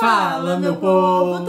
Fala, meu povo!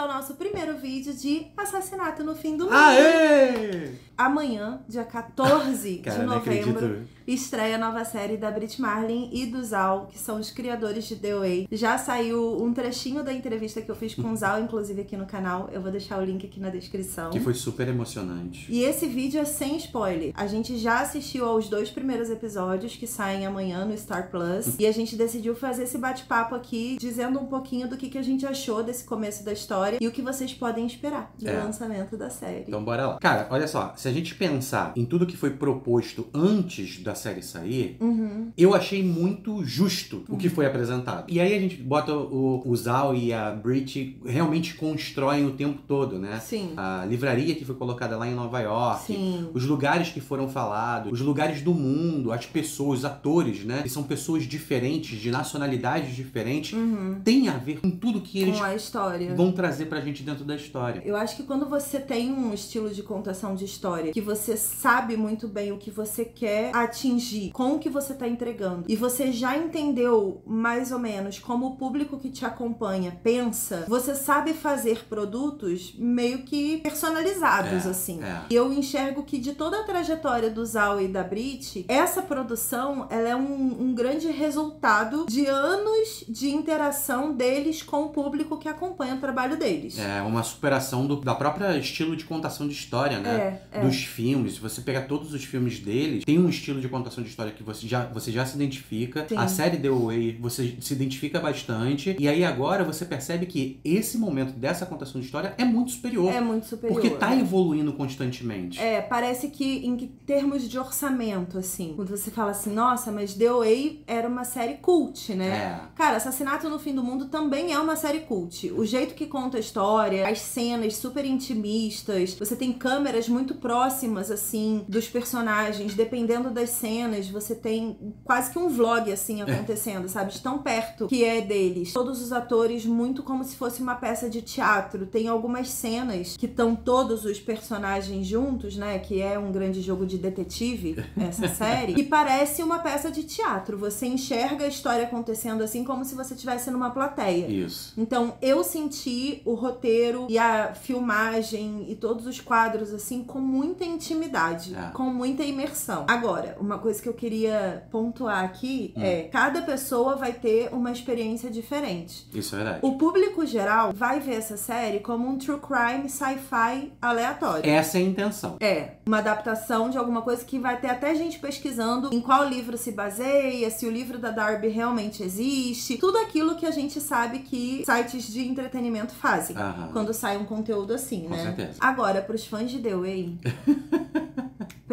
Ao nosso primeiro vídeo de Assassinato no Fim do Mundo. Aê! Amanhã, dia 14 Cara, de novembro, estreia a nova série da Brit Marlin e do Zal, que são os criadores de The Way. Já saiu um trechinho da entrevista que eu fiz com o Zal, inclusive aqui no canal. Eu vou deixar o link aqui na descrição. Que foi super emocionante. E esse vídeo é sem spoiler. A gente já assistiu aos dois primeiros episódios que saem amanhã no Star Plus. e a gente decidiu fazer esse bate-papo aqui, dizendo um pouquinho do que, que a gente achou desse começo da história e o que vocês podem esperar do É. lançamento da série. Então bora lá. Cara, olha só, se a gente pensar em tudo que foi proposto antes da série sair, Uhum. eu achei muito justo o que foi apresentado. E aí a gente bota o, o Zal e a Brit realmente constroem o tempo todo, né? Sim. A livraria que foi colocada lá em Nova York, Sim. os lugares que foram falados, os lugares do mundo, as pessoas, os atores, né? Que são pessoas diferentes, de nacionalidades diferentes, Uhum. tem a ver com tudo que eles Com a história. vão trazer pra gente dentro da história. Eu acho que quando você tem um estilo de contação de história que você sabe muito bem o que você quer atingir com o que você tá entregando e você já entendeu mais ou menos como o público que te acompanha pensa, você sabe fazer produtos meio que personalizados, É, assim. é. E eu enxergo que de toda a trajetória do Zal e da Brit, essa produção ela é um, um grande resultado de anos de interação deles com o público que acompanha o trabalho deles. É uma superação do, da própria estilo de contação de história, né? É, é. Dos filmes. Se você pegar todos os filmes deles, tem um estilo de contação de história que você já, você já se identifica. Sim. A série The Way, você se identifica bastante. E aí agora você percebe que esse momento dessa contação de história é muito superior. É muito superior. porque tá né? evoluindo constantemente. É, parece que em termos de orçamento, assim, quando você fala assim, nossa, mas The Way era uma série cult, né? É. Cara, Assassinato no Fim do Mundo também é uma série cult. O jeito que conta história, as cenas super intimistas, você tem câmeras muito próximas, assim, dos personagens. Dependendo das cenas, você tem quase que um vlog, assim, acontecendo, sabe? De tão perto que é deles. Todos os atores muito como se fosse uma peça de teatro. Tem algumas cenas que estão todos os personagens juntos, né? Que é um grande jogo de detetive, essa série. Que parece uma peça de teatro. Você enxerga a história acontecendo assim como se você estivesse numa plateia. Isso. Então eu senti o roteiro e a filmagem e todos os quadros assim com muita intimidade, É. com muita imersão. Agora, uma coisa que eu queria pontuar aqui é cada pessoa vai ter uma experiência diferente. Isso é verdade. O público geral vai ver essa série como um true crime sci-fi aleatório. Essa é a intenção. É, uma adaptação de alguma coisa que vai ter até gente pesquisando em qual livro se baseia, se o livro da Darby realmente existe, tudo aquilo que a gente sabe que sites de entretenimento fazem. Aham. Quando sai um conteúdo assim, Com né? certeza. Agora, pros fãs de The Way,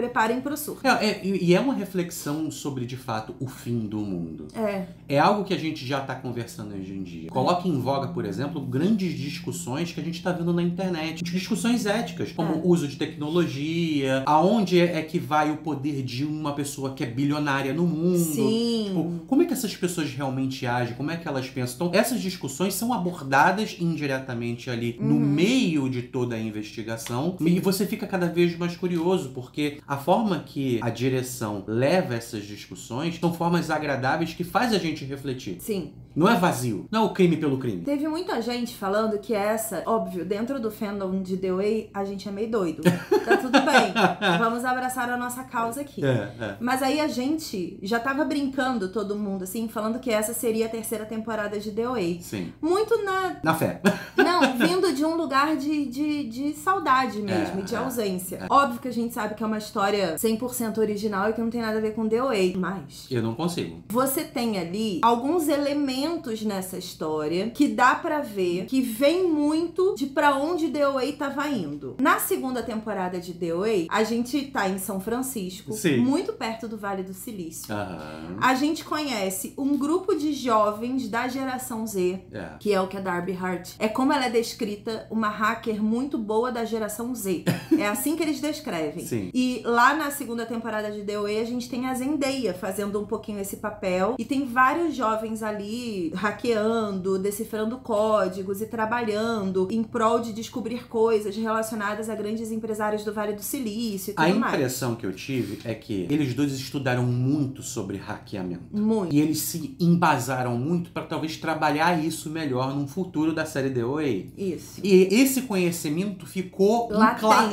preparem pro surto. É, é, e é uma reflexão sobre, de fato, o fim do mundo. É, É algo que a gente já está conversando hoje em dia. Coloca em voga, por exemplo, grandes discussões que a gente está vendo na internet. Discussões éticas, como É. o uso de tecnologia, aonde é que vai o poder de uma pessoa que é bilionária no mundo. sim. Tipo, como é que essas pessoas realmente agem? Como é que elas pensam? Então, essas discussões são abordadas indiretamente ali no Uhum. meio de toda a investigação. E você fica cada vez mais curioso, porque a forma que a direção leva essas discussões são formas agradáveis que faz a gente refletir. Sim. Não é vazio. Não é o crime pelo crime. Teve muita gente falando que essa, óbvio, dentro do fandom de The Way, a gente é meio doido. Tá tudo bem. Vamos abraçar a nossa causa aqui. É, é. Mas aí a gente já tava brincando, todo mundo, assim, falando que essa seria a terceira temporada de The Way. Sim. Muito na. Na fé. Não, vindo de um lugar de, de, de saudade mesmo, É, de é, ausência. Óbvio que a gente sabe que é uma história 100% original e que não tem nada a ver com The Way. Mas. Eu não consigo. Você tem ali alguns elementos nessa história que dá pra ver que vem muito de pra onde The Way tava indo. Na segunda temporada de The Way, a gente tá em São Francisco, Sim. muito perto do Vale do Silício. A gente conhece um grupo de jovens da geração Z, É. que é o que a Darby Hart é como ela é descrita, uma hacker muito boa da geração Z. É assim que eles descrevem. Sim. E E lá na segunda temporada de The Way, a gente tem a Zendaya fazendo um pouquinho esse papel. E tem vários jovens ali hackeando, decifrando códigos e trabalhando em prol de descobrir coisas relacionadas a grandes empresários do Vale do Silício e tudo A mais. impressão que eu tive é que eles dois estudaram muito sobre hackeamento. Muito. E eles se embasaram muito para talvez trabalhar isso melhor num futuro da série The Way. Isso. E esse conhecimento ficou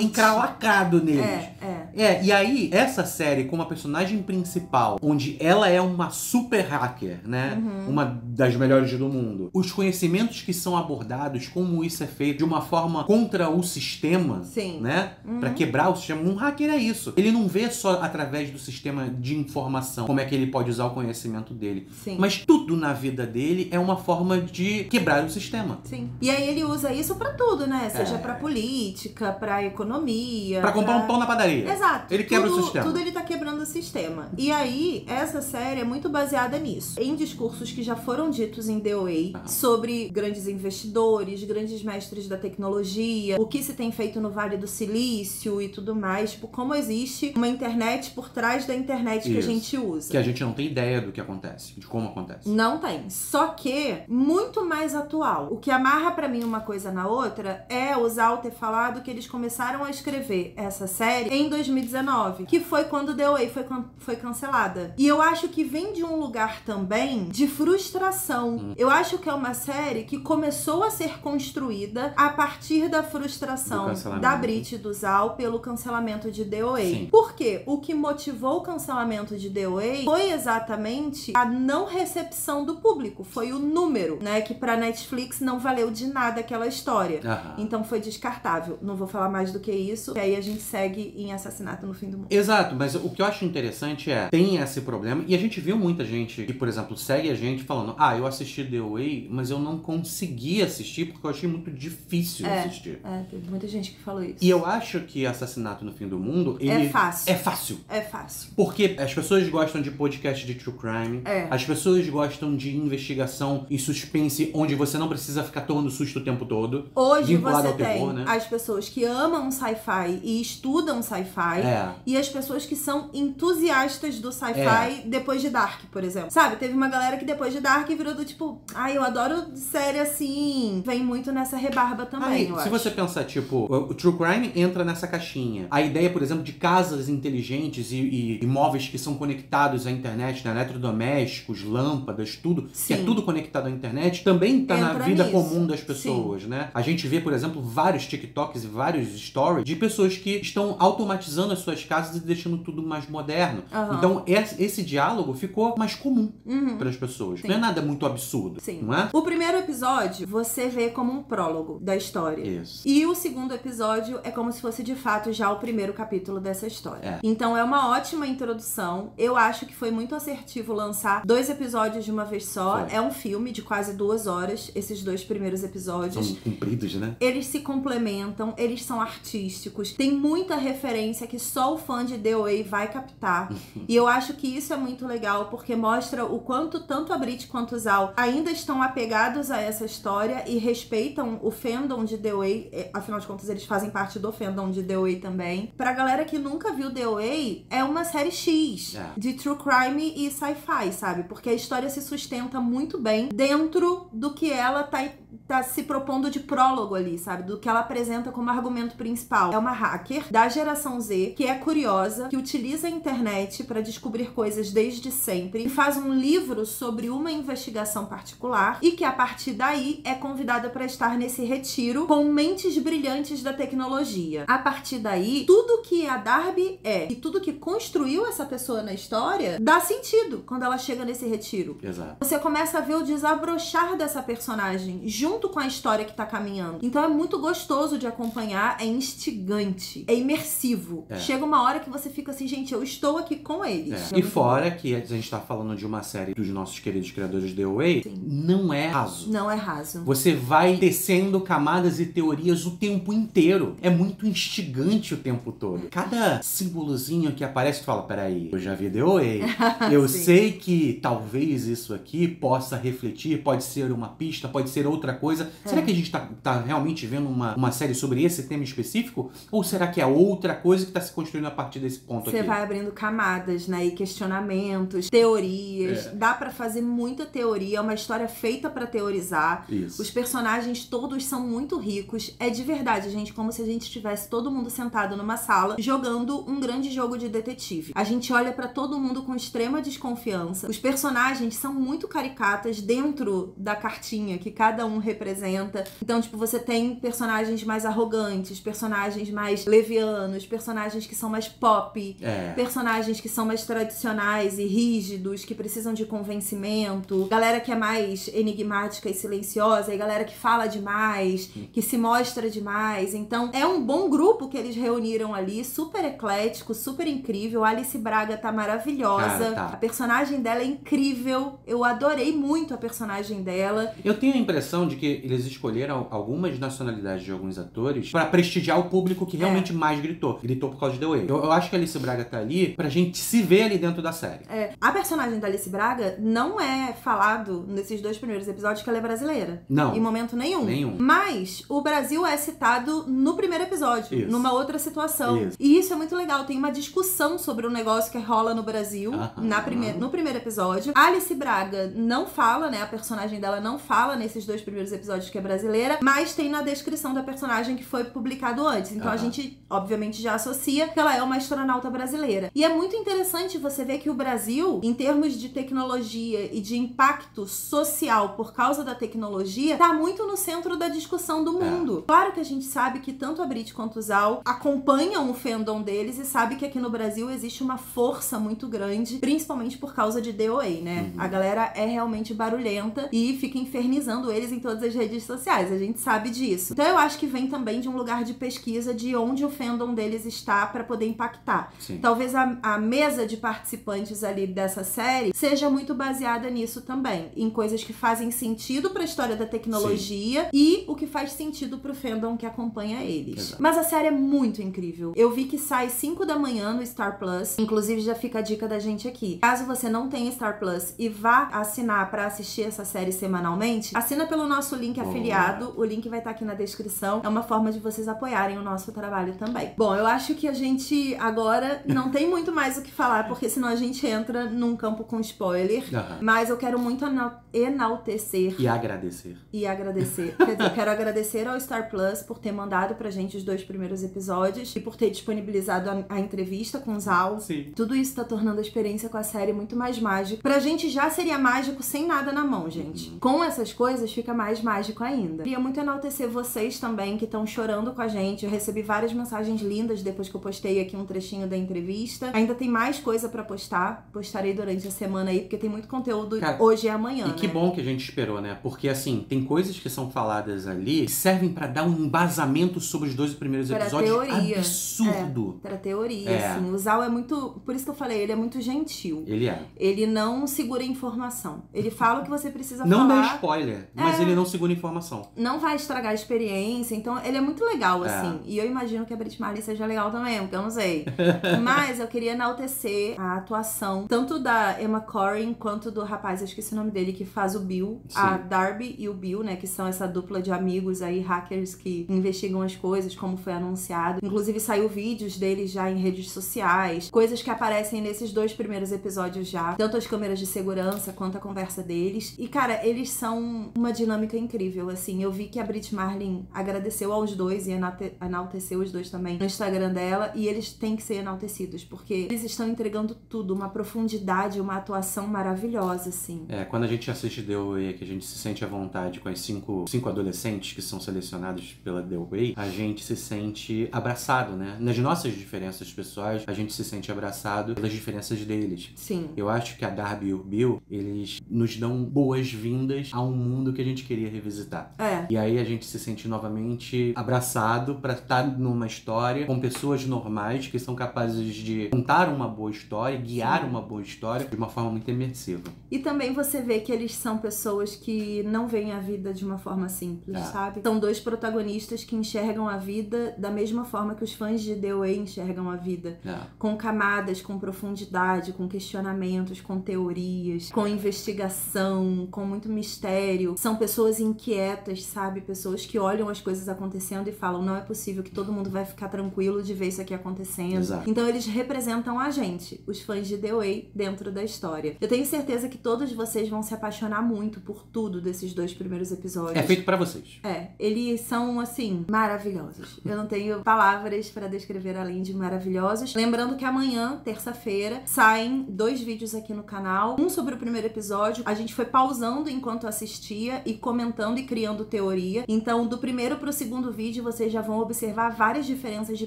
encralacado neles. É, é. É, e aí, essa série, com uma personagem principal, onde ela é uma super hacker, né? Uhum. Uma das melhores do mundo. Os conhecimentos que são abordados, como isso é feito de uma forma contra o sistema, Sim. né? Uhum. Pra quebrar o sistema. Um hacker é isso. Ele não vê só através do sistema de informação como é que ele pode usar o conhecimento dele. Sim. Mas tudo na vida dele é uma forma de quebrar o sistema. Sim. E aí ele usa isso pra tudo, né? Seja É. pra política, pra economia. Pra comprar um pão na padaria. Exato. Ele quebra tudo, o sistema. Tudo ele tá quebrando o sistema. E aí, essa série é muito baseada nisso. Em discursos que já foram ditos em The Way Ah. sobre grandes investidores, grandes mestres da tecnologia, o que se tem feito no Vale do Silício e tudo mais. Tipo, como existe uma internet por trás da internet que a Isso. gente usa. Que a gente não tem ideia do que acontece, de como acontece. Não tem. Só que muito mais atual. O que amarra pra mim uma coisa na outra é o Zal ter falado que eles começaram a escrever essa série em 2019, que foi quando The Way foi, can- foi cancelada. E eu acho que vem de um lugar também de frustração. Eu acho que é uma série que começou a ser construída a partir da frustração da Brit e do Zal pelo cancelamento de The Way. Sim. Porque o que motivou o cancelamento de The Way foi exatamente a não recepção do público, foi o número, né? Que pra Netflix não valeu de nada aquela história. Aham. Então foi descartável. Não vou falar mais do que isso, que aí a gente segue em Assassinato no Fim do Mundo. Exato, mas o que eu acho interessante é, tem esse problema, e a gente viu muita gente que, por exemplo, segue a gente falando, ah, eu assisti The Way, mas eu não consegui assistir porque eu achei muito difícil É. assistir. É, teve muita gente que falou isso. E eu acho que Assassinato no Fim do Mundo, É fácil. é fácil. É fácil. Porque as pessoas gostam de podcast de true crime, É. as pessoas gostam de investigação e suspense onde você não precisa ficar tomando susto o tempo todo. Hoje você ao tem terror, né? as pessoas que amam sci-fi e estudam sci-fi. É. E as pessoas que são entusiastas do sci-fi É. depois de Dark, por exemplo. Sabe, teve uma galera que depois de Dark virou do tipo, ai, eu adoro série assim. Vem muito nessa rebarba também, Aí, se acho. você pensar, tipo, o, True Crime entra nessa caixinha. A ideia, por exemplo, de casas inteligentes e, e imóveis que são conectados à internet, né? eletrodomésticos, lâmpadas, tudo, que é Sim. tudo conectado à internet, também tá na Entra vida nisso. comum das pessoas, né? A gente vê, por exemplo, vários TikToks e vários stories de pessoas que estão automatizando as suas casas e deixando tudo mais moderno. Aham. Então, esse, diálogo ficou mais comum Uhum. para as pessoas. Sim. Não é nada muito absurdo, Sim. não é? O primeiro episódio você vê como um prólogo da história. Isso. E o segundo episódio é como se fosse de fato já o primeiro capítulo dessa história. É. Então é uma ótima introdução. Eu acho que foi muito assertivo lançar dois episódios de uma vez só. Foi. É um filme de quase duas horas, esses dois primeiros episódios. São cumpridos, né? Eles se complementam, eles são artísticos, tem muita referência que só o fã de The Way vai captar. e eu acho que isso é muito legal porque mostra o quanto tanto a Brit quanto o Zal ainda estão apegados a essa história e respeitam o fandom de The Way. eh, Afinal de contas, eles fazem parte do fandom de The Way também. Pra galera que nunca viu The Way, é uma série X É. de true crime e sci-fi, sabe? Porque a história se sustenta muito bem dentro do que ela tá, tá se propondo de prólogo ali, sabe? Do que ela apresenta como argumento principal. É uma hacker da geração Z que é curiosa, que utiliza a internet pra descobrir coisas desde sempre e faz um livro sobre uma investigação particular e que a partir daí é convidada pra estar nesse retiro com mentes brilhantes da tecnologia. A partir daí, tudo que a Darby é e tudo que construiu essa pessoa na história dá sentido quando ela chega nesse retiro. Exato. Você começa a ver o desabrochar dessa personagem junto com a história que tá caminhando. Então é muito gostoso de acompanhar, é instigante, é imersivo. É. Chega uma hora que você fica assim, gente, eu estou aqui com eles. É. E fora que a gente tá falando de uma série dos nossos queridos criadores de The Way, Sim. não é raso. bom. Não é raso. Você vai tecendo camadas e teorias o tempo inteiro. É muito instigante o tempo todo. Cada símbolozinho que aparece, tu fala: peraí, eu já vi The Way. Eu sei que talvez isso aqui possa refletir, pode ser uma pista, pode ser outra coisa. Será que a gente tá, tá realmente vendo uma, uma série sobre esse tema específico? Ou será que é outra coisa que tá se construindo a partir desse ponto Você aqui? vai abrindo camadas, né? E questionamentos, teorias. É. Dá pra fazer muita teoria. É uma história feita pra teorizar. Isso. Os personagens todos são muito ricos. É de verdade, gente, como se a gente estivesse todo mundo sentado numa sala jogando um grande jogo de detetive. A gente olha pra todo mundo com extrema desconfiança. Os personagens são muito caricatas dentro da cartinha que cada um representa. Então, tipo, você tem personagens mais arrogantes, personagens mais levianos, personagens que são mais pop, É. personagens que são mais tradicionais e rígidos, que precisam de convencimento, galera que é mais enigmática e silenciosa, e galera que fala demais, que se mostra demais. Então, é um bom grupo que eles reuniram ali, super eclético, super incrível. A Alice Braga tá maravilhosa. Cara, tá. A personagem dela é incrível. Eu adorei muito a personagem dela. Eu tenho a impressão de que eles escolheram algumas nacionalidades de alguns atores pra prestigiar o público que realmente mais gritou. Gritou por causa de The Way. Eu, eu acho que a Alice Braga tá ali pra gente se ver ali dentro da série. É, a personagem da Alice Braga não é falado nesses dois primeiros episódios que ela é brasileira. Não. Em momento nenhum. Nenhum. Mas o Brasil é citado no primeiro episódio, Isso. numa outra situação. Isso. E isso é muito legal. Tem uma discussão sobre um negócio que rola no Brasil na prime no primeiro episódio. A Alice Braga não fala, né? A personagem dela não fala nesses dois primeiros episódios que é brasileira, mas tem na descrição da personagem que foi publicado antes. Então a Aham. gente, obviamente, já associa que ela é uma astronauta brasileira. E é muito interessante você ver que o Brasil, em termos de tecnologia e de impacto social por causa da tecnologia, tá muito no centro da discussão do É. mundo. Claro que a gente sabe que tanto a Brit quanto o Zal acompanham o fandom deles e sabe que aqui no Brasil existe uma força muito grande, principalmente por causa de DOA, né? Uhum. A galera é realmente barulhenta e fica infernizando eles em todas as redes sociais. A gente sabe disso. Então eu acho que vem também de um lugar de pesquisa de onde o fandom deles está pra poder impactar. Sim. Talvez a, a mesa de participantes ali dessa série seja muito baseada nisso também, em coisas que fazem sentido pra história da tecnologia e o que faz sentido pro fandom que acompanha eles. Exato. Mas a série é muito incrível. Eu vi que sai 5 da manhã no Star Plus. Inclusive já fica a dica da gente aqui. Caso você não tenha Star Plus e vá assinar pra assistir essa série semanalmente, assina pelo nosso link Boa. afiliado. O link vai estar aqui na descrição. É uma forma de vocês apoiarem o nosso trabalho também. Bom, eu acho que a gente agora não tem muito mais o que falar, porque senão a gente entra num campo com spoiler. Aham. Mas eu quero muito enal- enaltecer E agradecer. e agradecer. Quer dizer, eu quero agradecer ao Star Plus por ter mandado pra gente os dois primeiros episódios e por ter disponibilizado a, a entrevista com o Zal. Sim. Tudo isso tá tornando a experiência com a série muito mais mágica. Pra gente já seria mágico sem nada na mão, gente. Uhum. Com essas coisas fica mais mágico ainda. Queria muito enaltecer vocês também que estão chorando com a gente. Eu recebi várias mensagens lindas depois que eu postei aqui um trechinho da entrevista. Ainda tem mais coisa pra postar. Postarei durante a semana aí, porque tem muito conteúdo Cara, hoje e amanhã. E que né? bom que a gente esperou, né? Porque assim, tem coisas que são faladas ali que servem pra dar um embasamento sobre os dois primeiros Pra episódios teoria. absurdo. Pra teoria, É. assim. O Zal é muito. Por isso que eu falei, ele é muito gentil. Ele é. Ele não segura informação. Ele fala o que você precisa Não dá falar. spoiler, mas É. ele não segura informação. Não vai estragar a experiência. Então, ele é muito legal, É. assim. E eu imagino que a Brit Marley seja legal também, porque eu não sei. Mas eu queria enaltecer a atuação, tanto da Emma Corrin quanto do rapaz, eu esqueci o nome dele, que faz o Bill. Sim. A Darby e o Bill, né? Que são essa dupla de amigos aí, hackers que investigam as coisas, como foi anunciado. Inclusive, saiu vídeos deles já em redes sociais, coisas que aparecem nesses dois primeiros episódios já. Tanto as câmeras de segurança quanto a conversa deles. E, cara, eles são uma dinâmica incrível, assim. Eu vi que a Brit Marlin agradeceu aos dois e enalte- enalteceu os dois também no Instagram dela. E eles têm que ser enaltecidos, porque eles estão entregando tudo, uma profundidade, uma atuação maravilhosa, assim. É, quando a gente assiste The Way, que a gente se sente à vontade com as cinco, cinco adolescentes que são selecionados pela The Way, a gente se sente abraçado, né? Nas nossas diferenças pessoais, a gente se sente abraçado pelas diferenças deles. Sim. Eu acho que a Darby e o Bill, eles nos dão boas-vindas a um mundo que a gente queria revisitar. É. E aí a gente se sente novamente abraçado pra estar numa história com pessoas normais que são capazes de contar uma boa história, guiar Sim. uma boa história de uma forma muito imersiva. E também você vê que eles são pessoas que não veem a vida de uma forma simples, É. sabe? São dois protagonistas que enxergam a vida da mesma forma que os fãs de The Way enxergam a vida. É. Com camadas, com profundidade, com questionamentos, com teorias, com investigação, com muito mistério. São pessoas pessoas inquietas, sabe? Pessoas que olham as coisas acontecendo e falam: não é possível que todo mundo vai ficar tranquilo de ver isso aqui acontecendo. Exato. Então eles representam a gente, os fãs de The Way, dentro da história. Eu tenho certeza que todos vocês vão se apaixonar muito por tudo desses dois primeiros episódios. É feito pra vocês. É, eles são assim maravilhosos. Eu não tenho palavras para descrever além de maravilhosos. Lembrando que amanhã, terça-feira, saem dois vídeos aqui no canal. Um sobre o primeiro episódio. A gente foi pausando enquanto assistia e comentando e criando teoria. Então, do primeiro pro segundo vídeo, vocês já vão observar várias diferenças de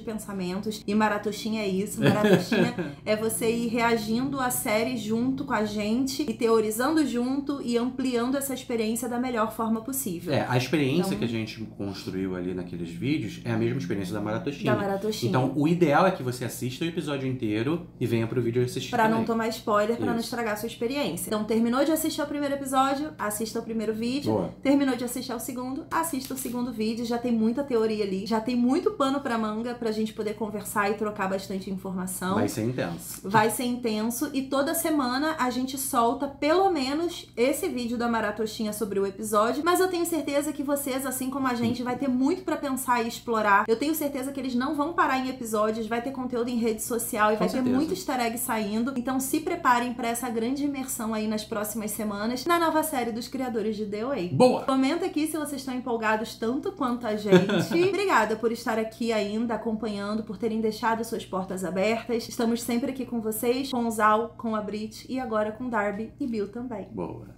pensamentos. E Maratoshinha é isso. Maratoshinha é você ir reagindo à série junto com a gente e teorizando junto e ampliando essa experiência da melhor forma possível. É, a experiência Então- que a gente construiu ali naqueles vídeos é a mesma experiência da Maratoshinha. Da Maratoshinha. Então, o ideal é que você assista o episódio inteiro e venha pro vídeo assistir Pra não também. tomar spoiler, pra não Isso. estragar a sua experiência. Então, terminou de assistir o primeiro episódio, assista o primeiro vídeo. Boa. Terminou de assistir o segundo, assista o segundo vídeo. Já tem muita teoria ali, já tem muito pano pra manga pra gente poder conversar e trocar bastante informação. Vai ser intenso. Vai ser intenso e toda semana a gente solta pelo menos esse vídeo da Maratoshinha sobre o episódio, mas eu tenho certeza que vocês, assim como a gente, vai ter muito pra pensar e explorar. Eu tenho certeza que eles não vão parar em episódios, vai ter conteúdo em rede social e Com vai ter certeza. muito easter egg saindo. Então se preparem pra essa grande imersão aí nas próximas semanas na nova série dos criadores de The Way. Boa! Comenta aqui se vocês estão empolgados tanto quanto a gente. Obrigada por estar aqui ainda acompanhando, por terem deixado suas portas abertas. Estamos sempre aqui com vocês, com o Zal, com a Brit e agora com Darby e Bill também. Boa.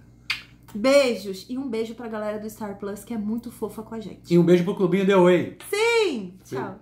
Beijos e um beijo pra galera do Star Plus que é muito fofa com a gente. E um beijo pro Clubinho The Way. Sim! Tchau. Tchau.